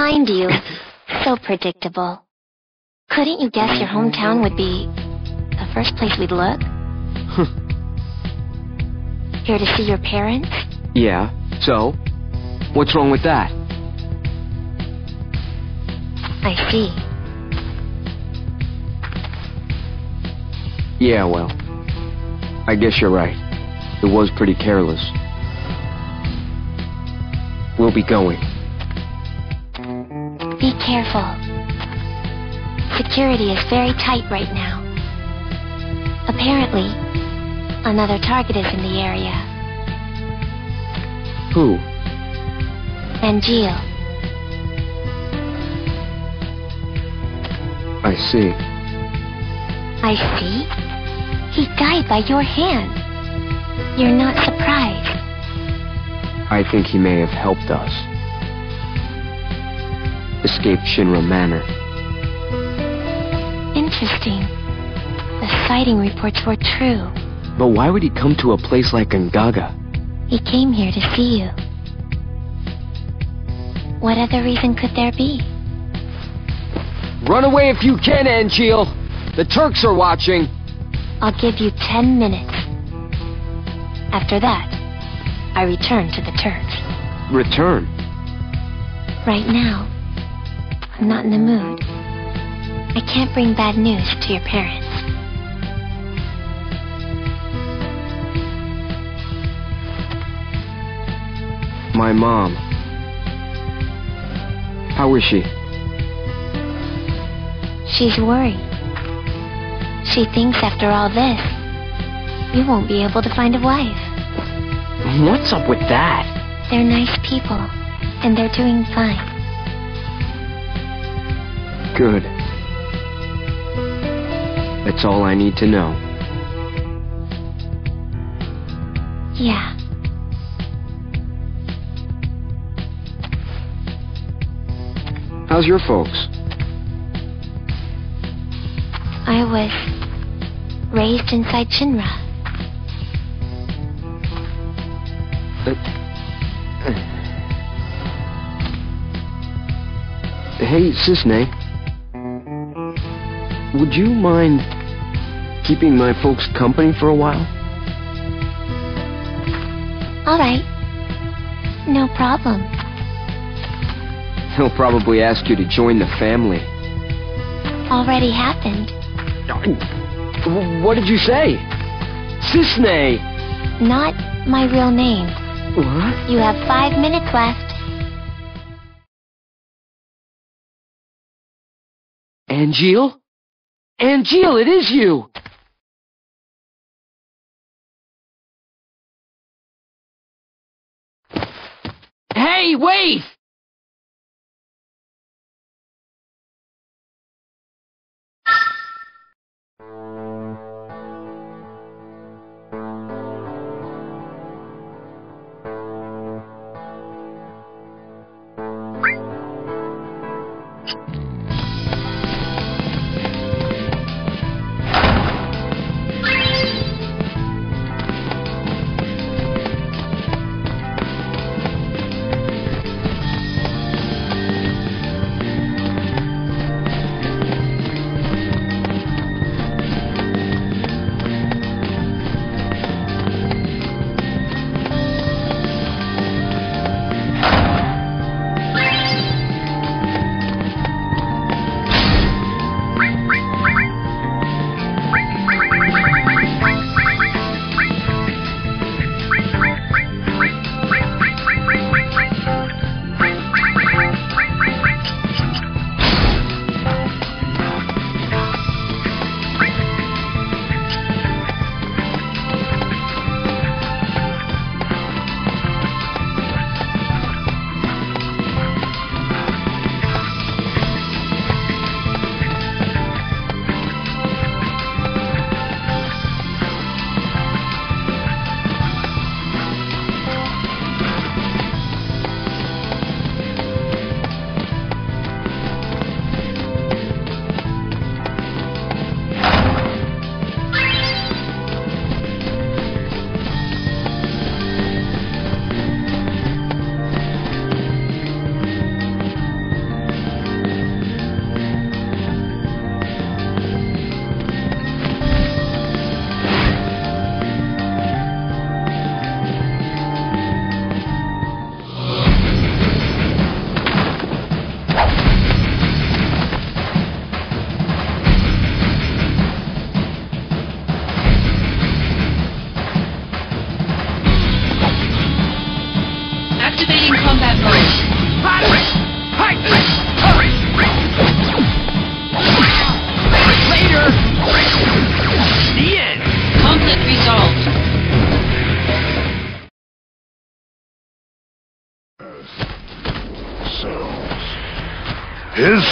Behind you. So predictable. Couldn't you guess your hometown would be the first place we'd look? Here to see your parents? Yeah, so? What's wrong with that? I see. Yeah, well. I guess you're right. It was pretty careless. We'll be going. Careful. Security is very tight right now. Apparently, another target is in the area. Who? Angeal. I see. I see. He died by your hand. You're not surprised. I think he may have helped us. Escape Shinra Manor. Interesting. The sighting reports were true. But why would he come to a place like Gongaga? He came here to see you. What other reason could there be? Run away if you can, Angeal! The Turks are watching! I'll give you ten minutes. After that, I return to the Turks. Return. Right now, I'm not in the mood. I can't bring bad news to your parents. My mom. How is she? She's worried. She thinks after all this, you won't be able to find a wife. What's up with that? They're nice people, and they're doing fine. Good. That's all I need to know. Yeah. How's your folks? I was raised inside Shinra. Uh, uh. Hey, Cissnei. Would you mind keeping my folks company for a while? All right. No problem. He'll probably ask you to join the family. Already happened. What did you say? Cissnei! Not my real name. What? You have five minutes left. Angeal? Angeal, it is you! Hey, wait! you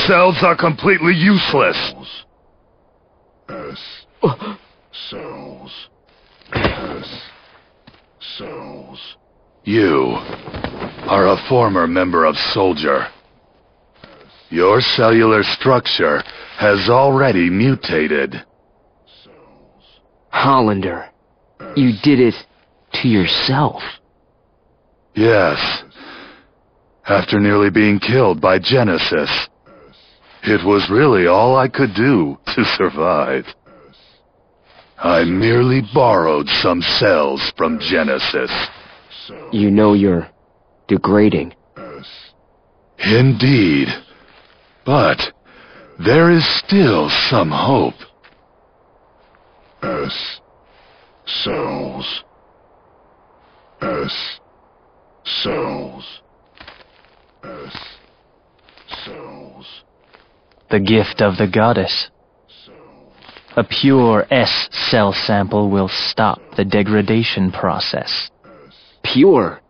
His cells are completely useless. S. Cells. S. Cells. You are a former member of Soldier. Your cellular structure has already mutated. Hollander, you did it to yourself. Yes. After nearly being killed by Genesis. It was really all I could do to survive. I merely borrowed some cells from Genesis. You know you're degrading. Indeed. But there is still some hope. S. Cells. S. Cells. S. Cells. The gift of the goddess. A pure S cell sample will stop the degradation process. Pure.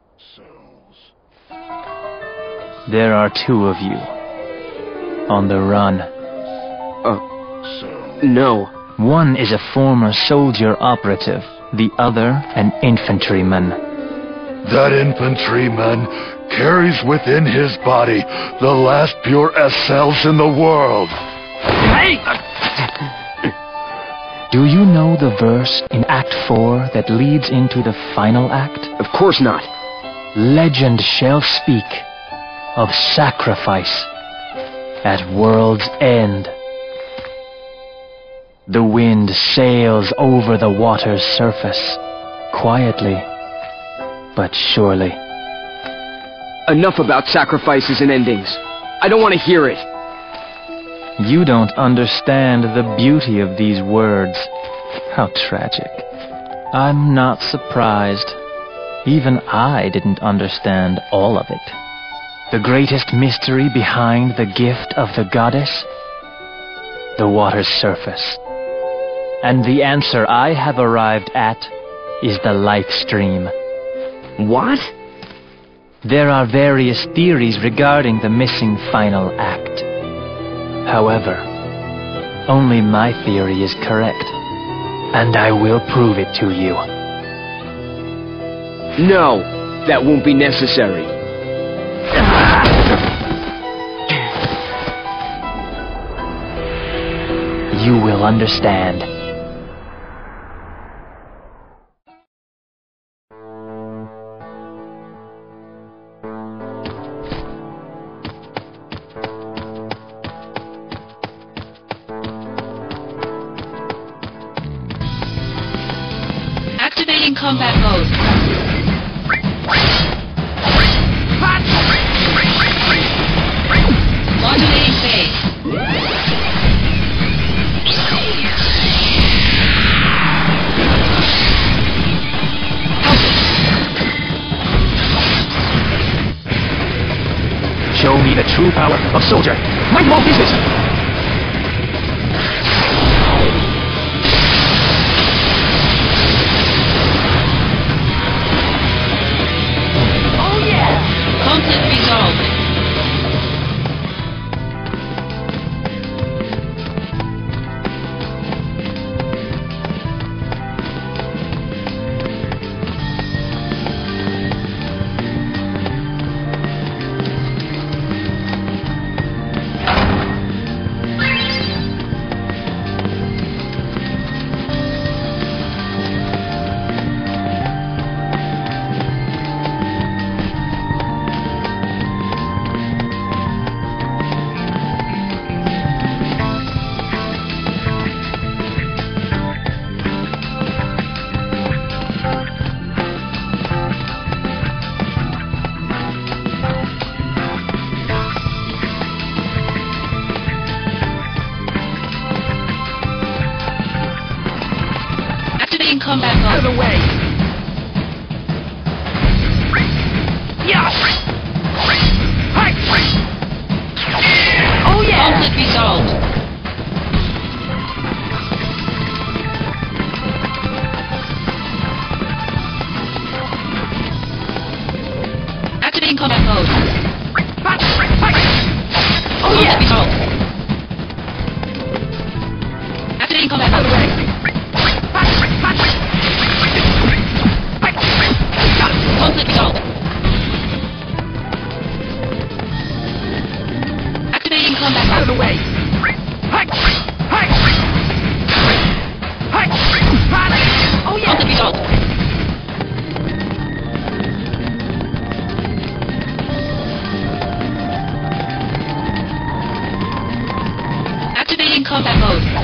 There are two of you. On the run. Uh, no. One is a former soldier operative, the other an infantryman. That infantryman carries within his body the last pure S cells in the world. Hey! Do you know the verse in Act 4 that leads into the final act? Of course not. Legend shall speak of sacrifice at world's end. The wind sails over the water's surface, quietly, but surely. Enough about sacrifices and endings. I don't want to hear it. You don't understand the beauty of these words. How tragic. I'm not surprised. Even I didn't understand all of it. The greatest mystery behind the gift of the goddess? The water's surface. And the answer I have arrived at is the life stream. What? There are various theories regarding the missing final act. However, only my theory is correct, and I will prove it to you. No, that won't be necessary. You will understand. True power of soldier. Your own business. Out of the way! Oh yeah! Combat mode.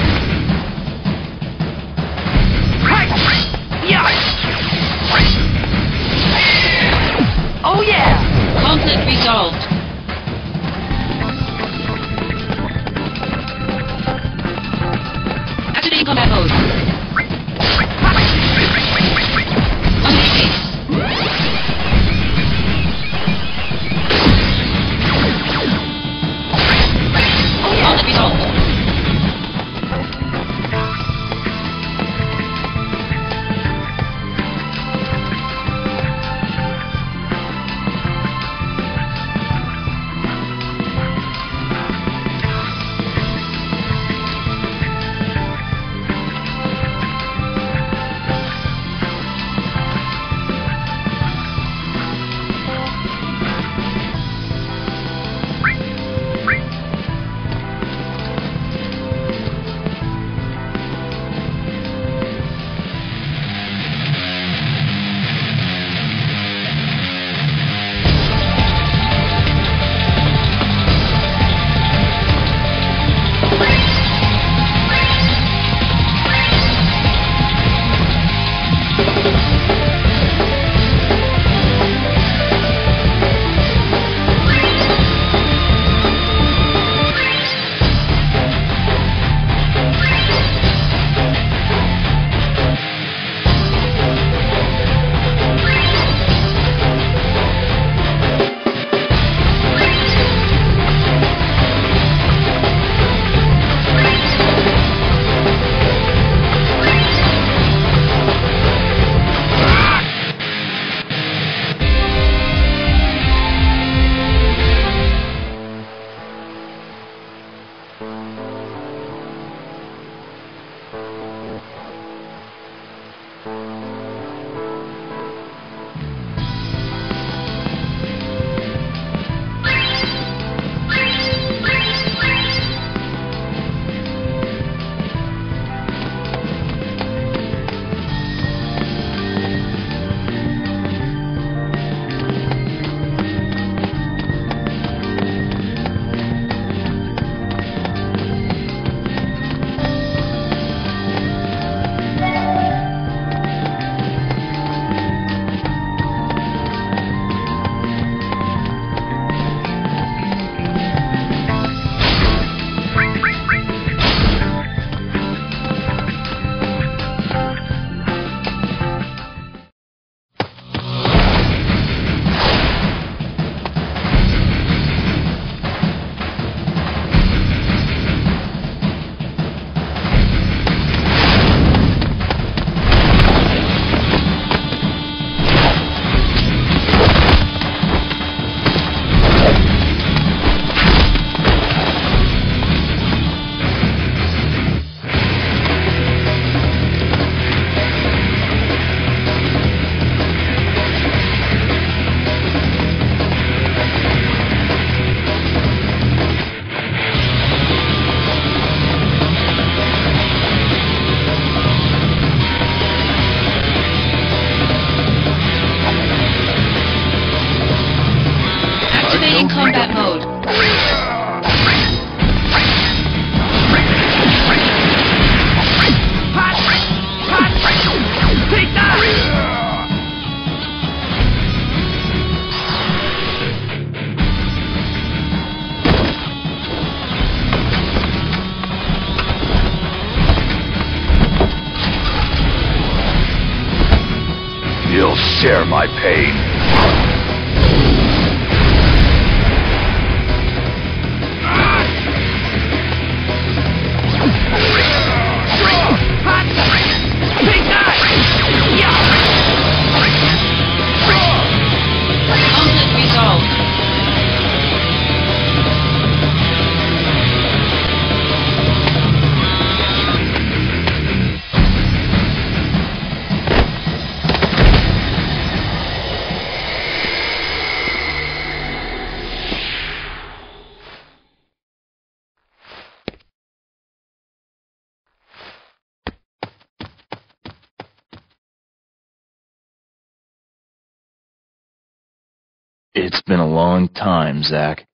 It's been a long time, Zack.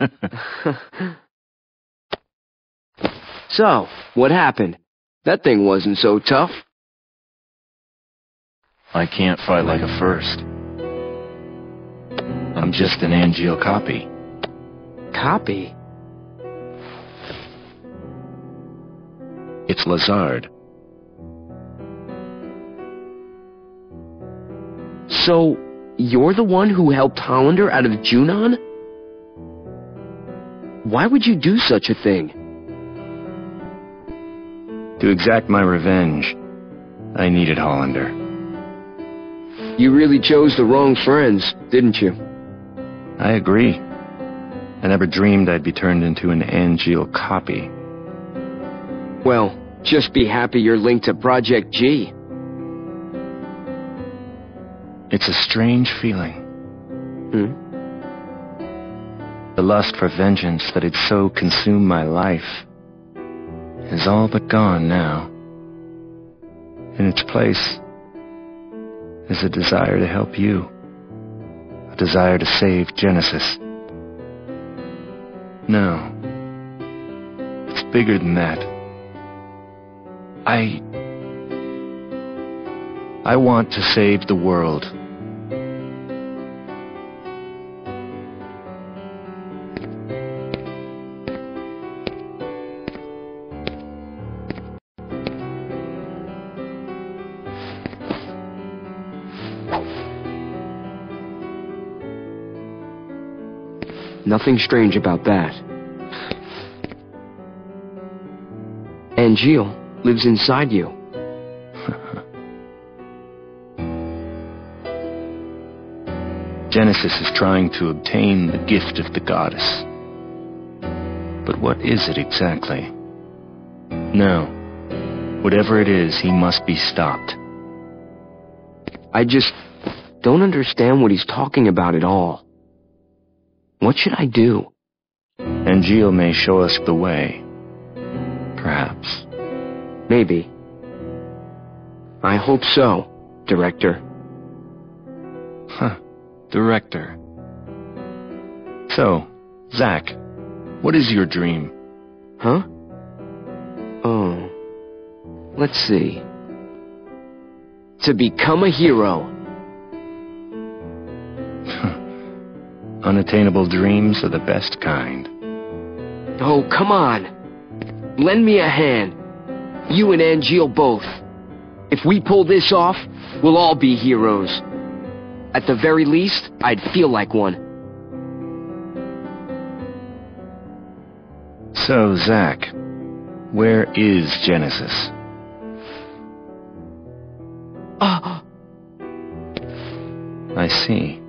so, what happened? That thing wasn't so tough. I can't fight like a first. I'm just an Angeal copy. Copy? It's Lazard. So, you're the one who helped Hollander out of Junon? Why would you do such a thing? To exact my revenge, I needed Hollander. You really chose the wrong friends, didn't you? I agree. I never dreamed I'd be turned into an Angeal copy. Well, just be happy you're linked to Project G. It's a strange feeling. Hmm? The lust for vengeance that had so consumed my life is all but gone now. In its place is a desire to help you, a desire to save Genesis. No, it's bigger than that. I. I want to save the world. Nothing strange about that. Angeal lives inside you. Genesis is trying to obtain the gift of the goddess. But what is it exactly? No. Whatever it is, he must be stopped. I just don't understand what he's talking about at all. What should I do? Angeal may show us the way. Perhaps. Maybe. I hope so, Director. Huh. Director. So, Zack, what is your dream? Huh? Oh. Let's see. To become a hero. Unattainable dreams are the best kind. Oh, come on. Lend me a hand. You and Angeal both. If we pull this off, we'll all be heroes. At the very least, I'd feel like one. So, Zack, where is Genesis? Ah, I see.